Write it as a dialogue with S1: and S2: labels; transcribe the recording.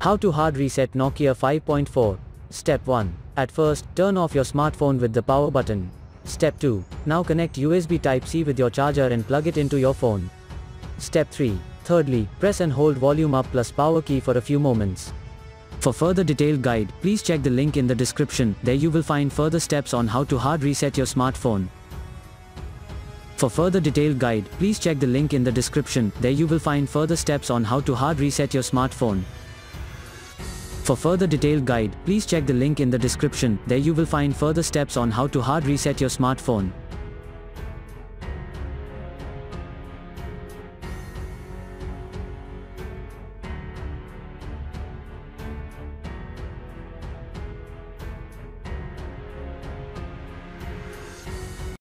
S1: How to hard reset Nokia 5.4 Step 1. At first, turn off your smartphone with the power button. Step 2. Now connect USB Type-C with your charger and plug it into your phone. Step 3. Thirdly, press and hold volume up plus power key for a few moments. For further detailed guide, please check the link in the description, there you will find further steps on how to hard reset your smartphone. For further detailed guide, please check the link in the description, there you will find further steps on how to hard reset your smartphone. For further detailed guide, please check the link in the description, there you will find further steps on how to hard reset your smartphone.